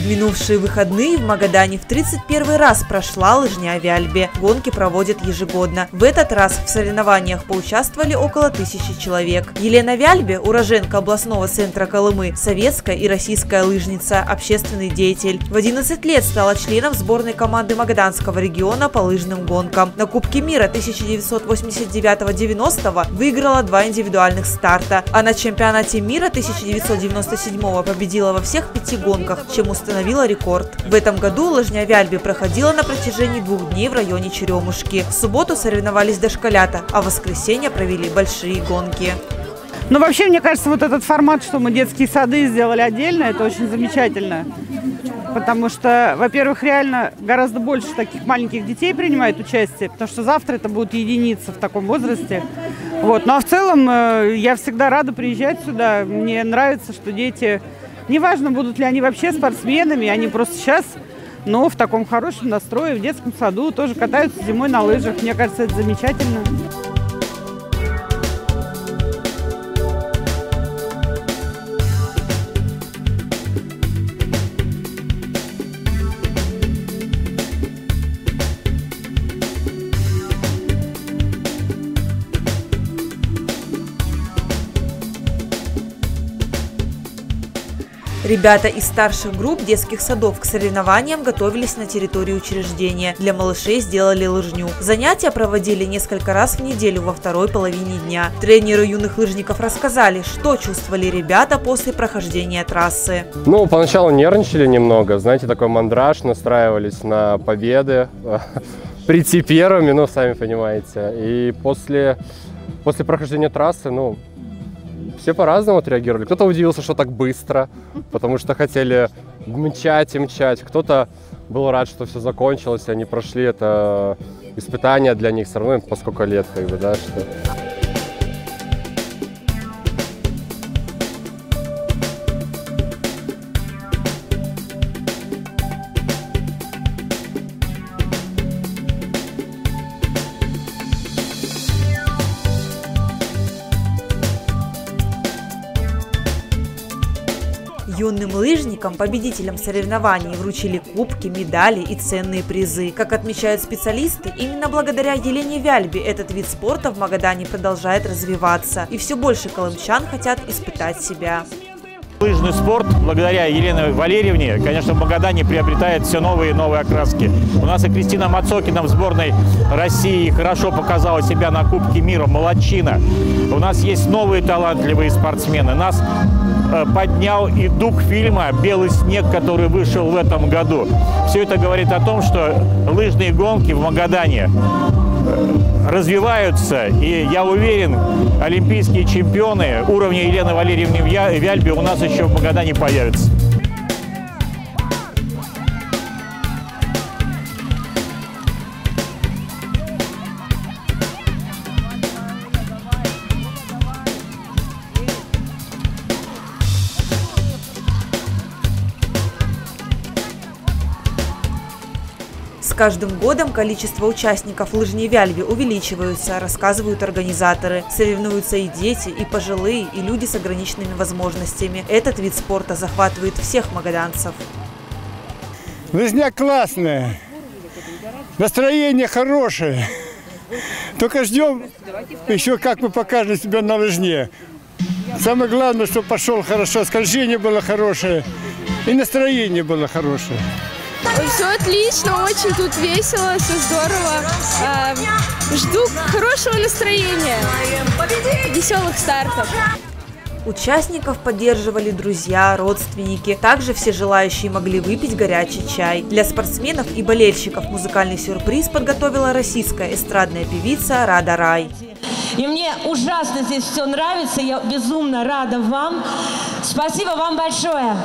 В минувшие выходные в Магадане в 31 раз прошла лыжня Вяльбе. Гонки проводят ежегодно. В этот раз в соревнованиях поучаствовали около тысячи человек. Елена Вяльбе, уроженка областного центра Колымы, советская и российская лыжница, общественный деятель. В 11 лет стала членом сборной команды Магаданского региона по лыжным гонкам. На Кубке мира 1989-90 выиграла два индивидуальных старта, а на чемпионате мира 1997 победила во всех пяти гонках, чем установила рекорд. В этом году лыжня Вяльби проходила на протяжении двух дней в районе Черемушки. В субботу соревновались дошколята, а в воскресенье провели большие гонки. Ну, вообще, мне кажется, вот этот формат, что мы детские сады сделали отдельно, это очень замечательно. Потому что, во-первых, реально гораздо больше таких маленьких детей принимает участие, потому что завтра это будут единицы в таком возрасте. Вот. Ну а в целом э, я всегда рада приезжать сюда. Мне нравится, что дети, неважно, будут ли они вообще спортсменами, они просто сейчас, но в таком хорошем настрое, в детском саду, тоже катаются зимой на лыжах. Мне кажется, это замечательно. Ребята из старших групп детских садов к соревнованиям готовились на территории учреждения. Для малышей сделали лыжню. Занятия проводили несколько раз в неделю во второй половине дня. Тренеры юных лыжников рассказали, что чувствовали ребята после прохождения трассы. Ну, поначалу нервничали немного, знаете, такой мандраж, настраивались на победы, прийти первыми, ну, сами понимаете. И после, после прохождения трассы, ну, все по-разному отреагировали. Кто-то удивился, что так быстро, потому что хотели мчать и мчать. Кто-то был рад, что все закончилось, и они прошли это испытание для них все равно, по сколько лет, как бы, да, что... Юным лыжникам, победителям соревнований, вручили кубки, медали и ценные призы. Как отмечают специалисты, именно благодаря Елене Вяльбе этот вид спорта в Магадане продолжает развиваться. И все больше колымчан хотят испытать себя. Лыжный спорт, благодаря Елене Валерьевне, конечно, в Магадане приобретает все новые и новые окраски. У нас и Кристина Мацокина в сборной России хорошо показала себя на Кубке мира, молодчина. У нас есть новые талантливые спортсмены. Нас э, поднял и дух фильма «Белый снег», который вышел в этом году. Все это говорит о том, что лыжные гонки в Магадане развиваются. И я уверен, олимпийские чемпионы уровня Елены Валерьевны Вяльби у нас еще в Магадане появятся. Каждым годом количество участников лыжней Вяльви увеличиваются, рассказывают организаторы. Соревнуются и дети, и пожилые, и люди с ограниченными возможностями. Этот вид спорта захватывает всех магаданцев. Лыжня классная, настроение хорошее. Только ждем еще, как мы покажем себя на лыжне. Самое главное, чтобы пошел хорошо, скольжение было хорошее и настроение было хорошее. Все отлично, очень тут весело, все здорово. А, жду хорошего настроения, веселых стартов. Участников поддерживали друзья, родственники. Также все желающие могли выпить горячий чай. Для спортсменов и болельщиков музыкальный сюрприз подготовила российская эстрадная певица Рада Рай. И мне ужасно здесь все нравится. Я безумно рада вам. Спасибо вам большое.